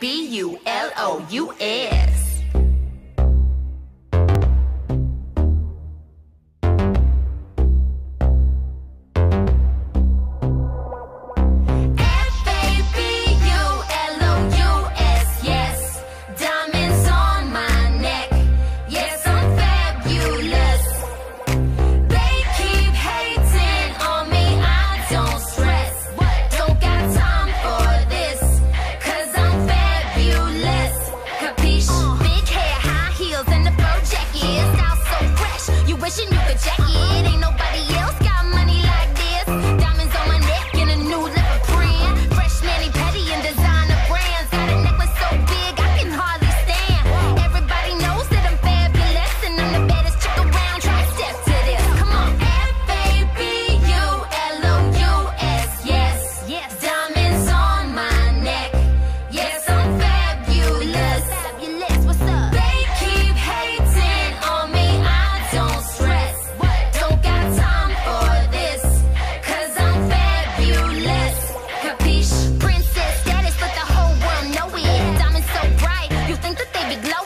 B U L O U S. wishing you could check it. Ain't nobody glow